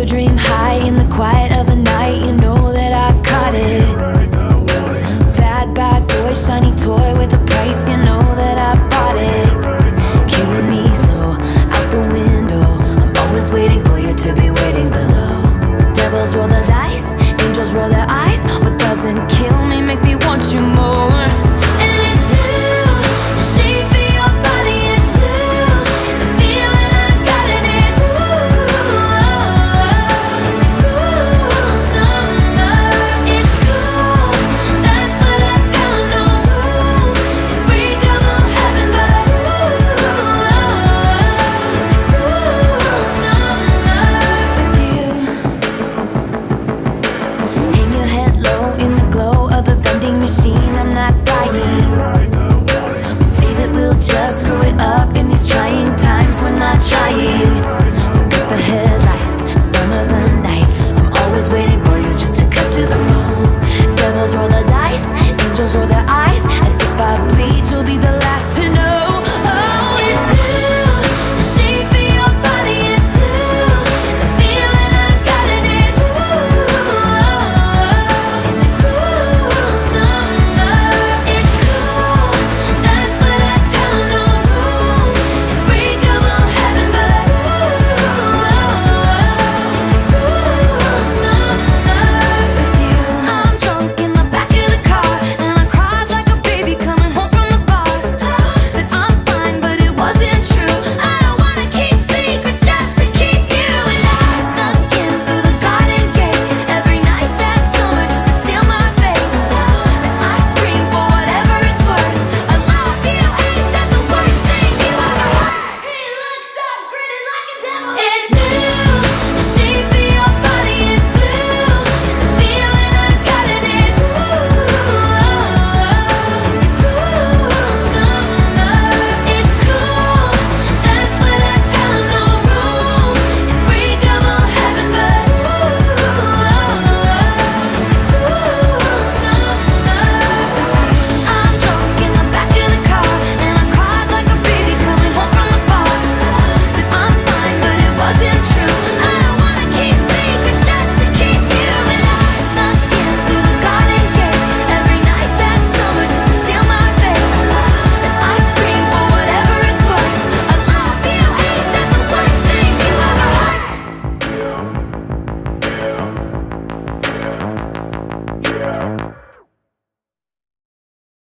your dream high in the quiet of the night. You know that I caught it. Bad, bad boy, shiny toy with a price, you know. It's trying times we're not trying. So cut the headlights, summer's a knife. I'm always waiting for you just to cut to the bone Devils roll the dice, angels roll their eyes And if I bleed, you'll be the